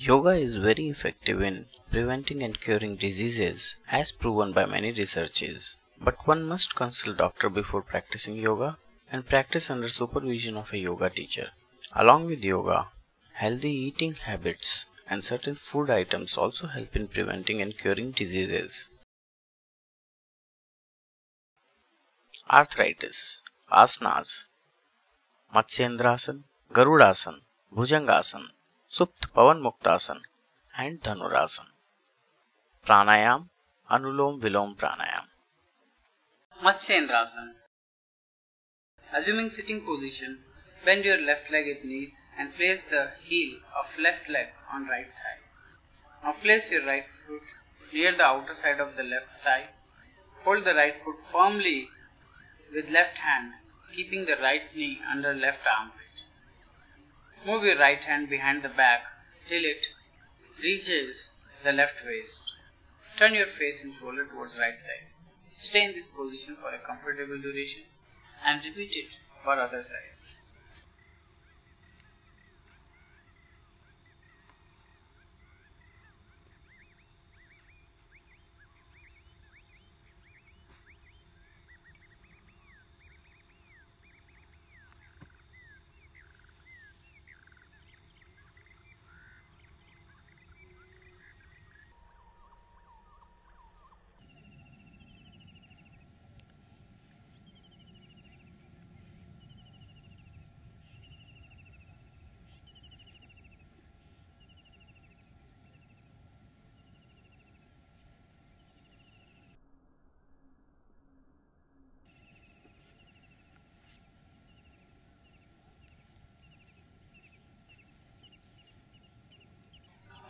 Yoga is very effective in preventing and curing diseases as proven by many researches. But one must consult doctor before practicing yoga and practice under supervision of a yoga teacher. Along with yoga, healthy eating habits and certain food items also help in preventing and curing diseases. Arthritis, asanas, Matsyendrasan, Garudasan, Bhujangasan, Supt Pavan Muktasan and Dhanurasan. Pranayam, Anulom Vilom Pranayam. Matsyendrasan. Assuming sitting position, bend your left leg at knees and place the heel of left leg on right thigh. Now place your right foot near the outer side of the left thigh. Hold the right foot firmly with left hand, keeping the right knee under left armpit. Move your right hand behind the back till it reaches the left waist. Turn your face and shoulder towards right side. Stay in this position for a comfortable duration and repeat it for other side.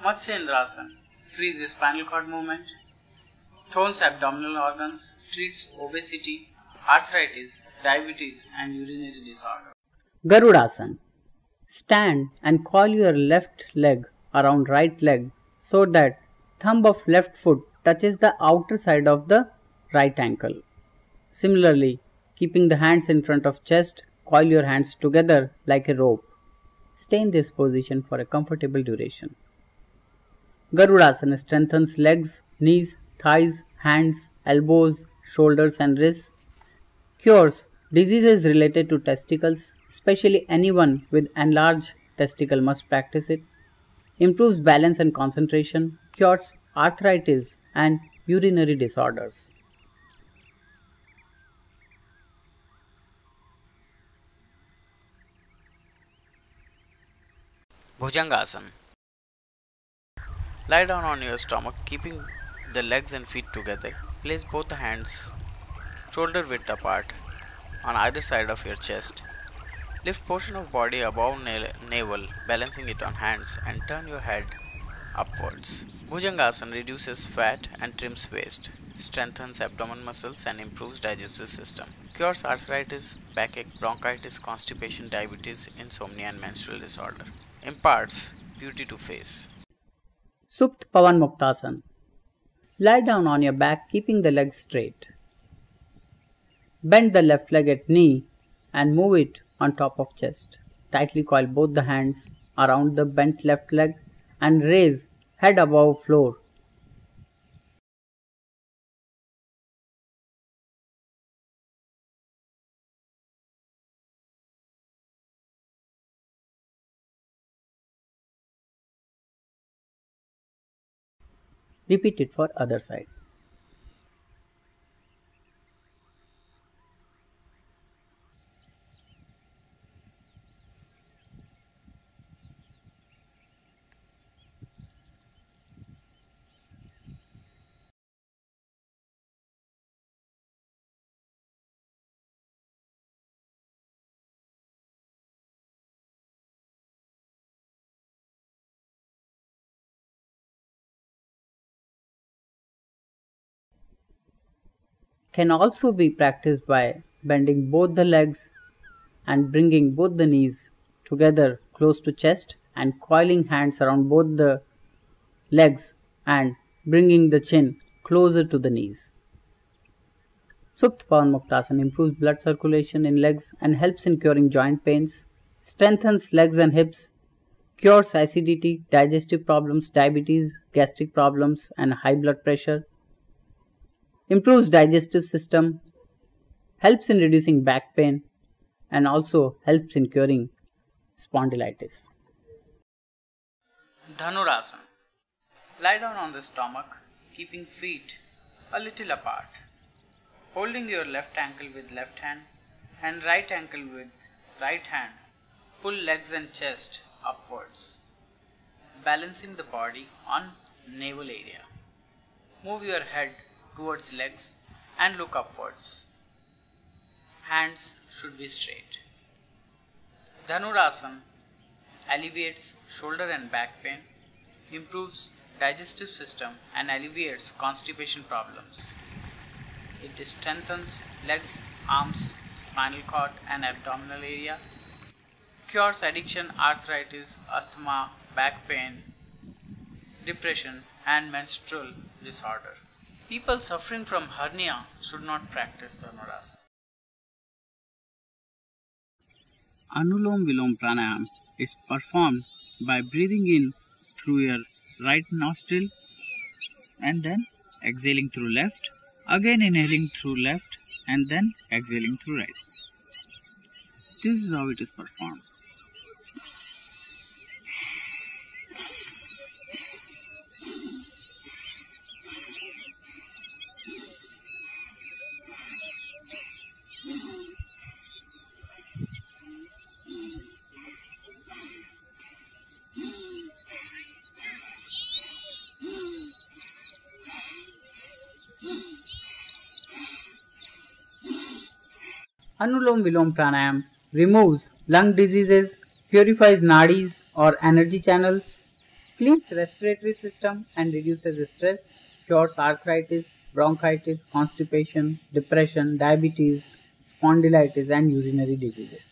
Matsyendrasan frees the spinal cord movement, tones abdominal organs, treats obesity, arthritis, diabetes, and urinary disorder. Garudasan. Stand and coil your left leg around right leg so that thumb of left foot touches the outer side of the right ankle. Similarly, keeping the hands in front of chest, coil your hands together like a rope. Stay in this position for a comfortable duration. Garudasana strengthens legs, knees, thighs, hands, elbows, shoulders and wrists. Cures diseases related to testicles, especially anyone with enlarged testicle must practice it. Improves balance and concentration, cures arthritis and urinary disorders. Bhujangasana Lie down on your stomach, keeping the legs and feet together. Place both hands shoulder width apart on either side of your chest. Lift portion of body above navel, balancing it on hands, and turn your head upwards. Bhujangasana reduces fat and trims waist, strengthens abdomen muscles, and improves digestive system. Cures arthritis, backache, bronchitis, constipation, diabetes, insomnia, and menstrual disorder. Imparts beauty to face. Supt Pavan Muktasan. Lie down on your back, keeping the legs straight. Bend the left leg at knee and move it on top of chest. Tightly coil both the hands around the bent left leg and raise head above floor. Repeat it for other side. Can also be practiced by bending both the legs and bringing both the knees together close to chest and coiling hands around both the legs and bringing the chin closer to the knees. Supt Pavan Muktasan improves blood circulation in legs and helps in curing joint pains, strengthens legs and hips, cures acidity, digestive problems, diabetes, gastric problems, and high blood pressure, improves digestive system, helps in reducing back pain, and also helps in curing spondylitis. Dhanurasana. Lie down on the stomach, keeping feet a little apart. Holding your left ankle with left hand and right ankle with right hand, pull legs and chest upwards, balancing the body on navel area. Move your head towards legs and look upwards. Hands should be straight. Dhanurasana alleviates shoulder and back pain, improves digestive system and alleviates constipation problems. It strengthens legs, arms, spinal cord and abdominal area, cures addiction, arthritis, asthma, back pain, depression and menstrual disorder. People suffering from hernia should not practice Dhanurasana. Anulom Vilom Pranayam is performed by breathing in through your right nostril and then exhaling through left, again inhaling through left and then exhaling through right. This is how it is performed. Anulom Vilom Pranayam removes lung diseases, purifies nadis or energy channels, cleans respiratory system and reduces stress, cures arthritis, bronchitis, constipation, depression, diabetes, spondylitis and urinary diseases.